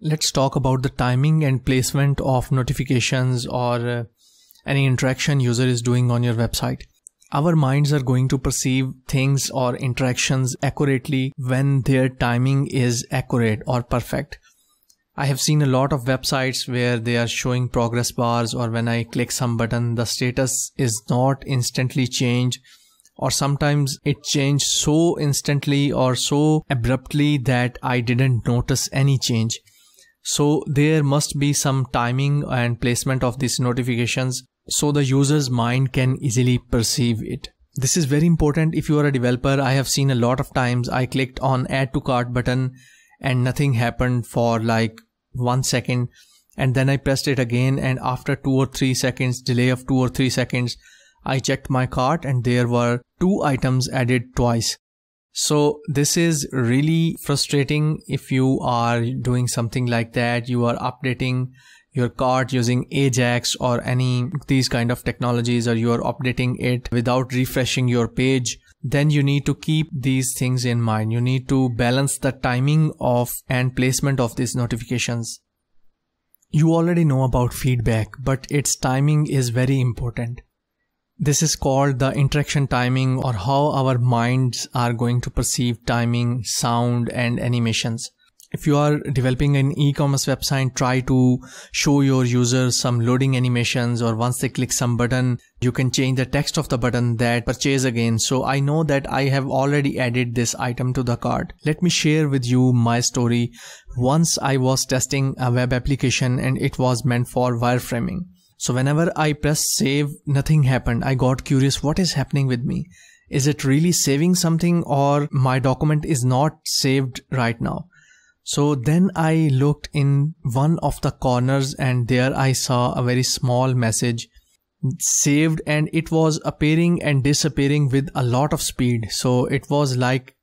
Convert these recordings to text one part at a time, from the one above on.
let's talk about the timing and placement of notifications or uh, any interaction user is doing on your website. Our minds are going to perceive things or interactions accurately when their timing is accurate or perfect. I have seen a lot of websites where they are showing progress bars or when I click some button, the status is not instantly changed or sometimes it changed so instantly or so abruptly that I didn't notice any change. So there must be some timing and placement of these notifications so the user's mind can easily perceive it. This is very important if you are a developer. I have seen a lot of times I clicked on add to cart button and nothing happened for like one second and then I pressed it again and after two or three seconds delay of two or three seconds I checked my cart and there were two items added twice. So this is really frustrating if you are doing something like that. You are updating your cart using Ajax or any these kind of technologies or you are updating it without refreshing your page then you need to keep these things in mind. You need to balance the timing of and placement of these notifications. You already know about feedback, but its timing is very important. This is called the interaction timing or how our minds are going to perceive timing, sound and animations. If you are developing an e-commerce website, try to show your users some loading animations or once they click some button, you can change the text of the button that purchase again. So I know that I have already added this item to the cart. Let me share with you my story. Once I was testing a web application and it was meant for wireframing. So whenever I press save, nothing happened. I got curious, what is happening with me? Is it really saving something or my document is not saved right now? So then I looked in one of the corners and there I saw a very small message saved and it was appearing and disappearing with a lot of speed. So it was like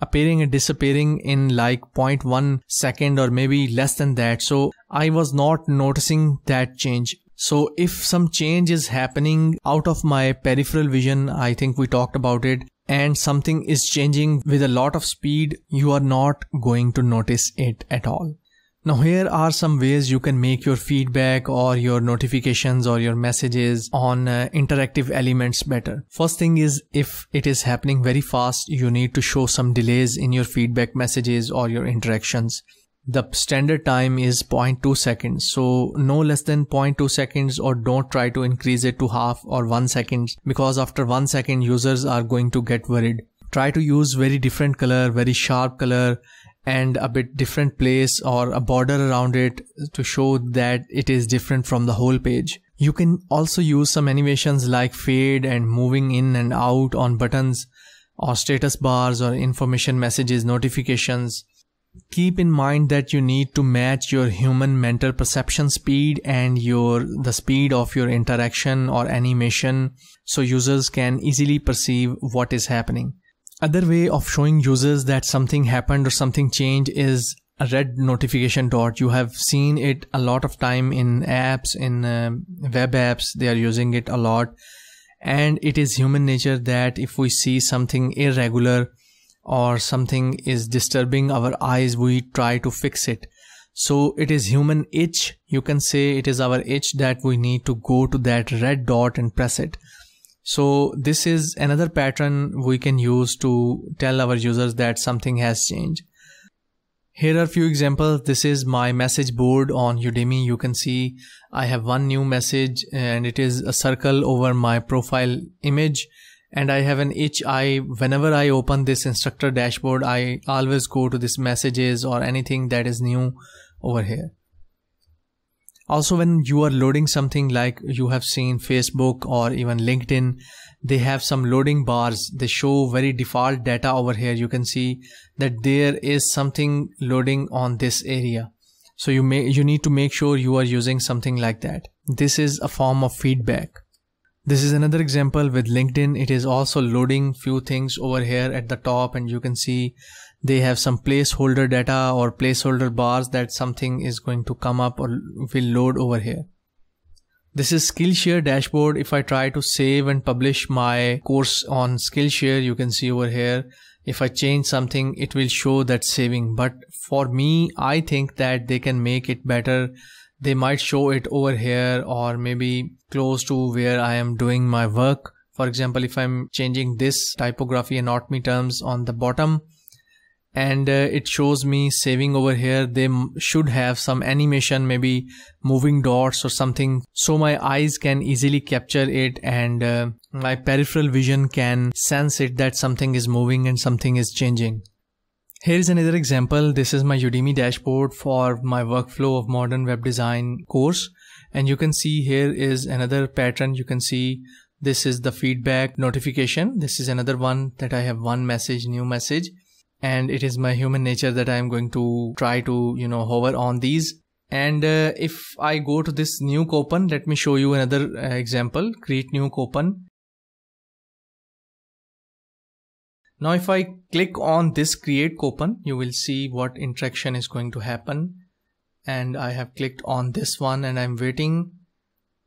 appearing and disappearing in like 0.1 second or maybe less than that. So I was not noticing that change. So if some change is happening out of my peripheral vision, I think we talked about it, and something is changing with a lot of speed, you are not going to notice it at all. Now here are some ways you can make your feedback or your notifications or your messages on uh, interactive elements better. First thing is if it is happening very fast, you need to show some delays in your feedback messages or your interactions the standard time is 0.2 seconds. So no less than 0.2 seconds or don't try to increase it to half or 1 second because after 1 second users are going to get worried. Try to use very different color very sharp color and a bit different place or a border around it to show that it is different from the whole page. You can also use some animations like fade and moving in and out on buttons or status bars or information messages notifications keep in mind that you need to match your human mental perception speed and your the speed of your interaction or animation so users can easily perceive what is happening. Other way of showing users that something happened or something changed is a red notification dot. You have seen it a lot of time in apps in uh, web apps. They are using it a lot. And it is human nature that if we see something irregular or something is disturbing our eyes we try to fix it. So it is human itch. You can say it is our itch that we need to go to that red dot and press it. So this is another pattern we can use to tell our users that something has changed. Here are a few examples. This is my message board on udemy. You can see i have one new message and it is a circle over my profile image and I have an itch. I whenever I open this instructor dashboard I always go to this messages or anything that is new over here. Also when you are loading something like you have seen Facebook or even LinkedIn they have some loading bars. They show very default data over here. You can see that there is something loading on this area. So you may you need to make sure you are using something like that. This is a form of feedback this is another example with LinkedIn. It is also loading few things over here at the top and you can see they have some placeholder data or placeholder bars that something is going to come up or will load over here. This is Skillshare dashboard. If I try to save and publish my course on Skillshare, you can see over here, if I change something, it will show that saving. But for me i think that they can make it better they might show it over here or maybe close to where i am doing my work. For example if i'm changing this typography and not me terms on the bottom and uh, it shows me saving over here they should have some animation maybe moving dots or something. So my eyes can easily capture it and uh, my peripheral vision can sense it that something is moving and something is changing here is another example. This is my udemy dashboard for my workflow of modern web design course. And you can see here is another pattern. You can see this is the feedback notification. This is another one that i have one message new message. And it is my human nature that I'm going to try to, you know, hover on these. And uh, if I go to this new coupon, let me show you another uh, example, create new coupon. Now, if I click on this create coupon, you will see what interaction is going to happen. And I have clicked on this one and I'm waiting.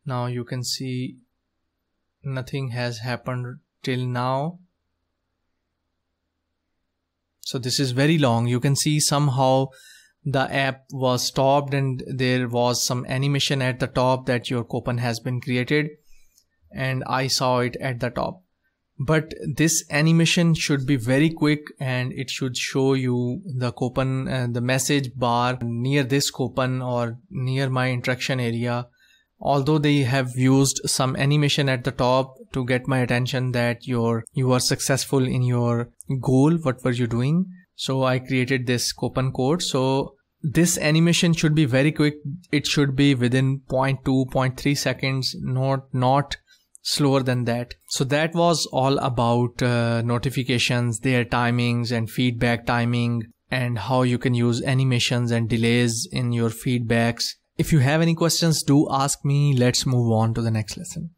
Now you can see nothing has happened till now so this is very long you can see somehow the app was stopped and there was some animation at the top that your coupon has been created and I saw it at the top but this animation should be very quick and it should show you the coupon uh, the message bar near this coupon or near my interaction area. Although they have used some animation at the top to get my attention that you're you are successful in your goal what were you doing? So i created this coupon code. So this animation should be very quick. It should be within 0.2 0.3 seconds not not slower than that so that was all about uh, notifications their timings and feedback timing and how you can use animations and delays in your feedbacks if you have any questions, do ask me. Let's move on to the next lesson.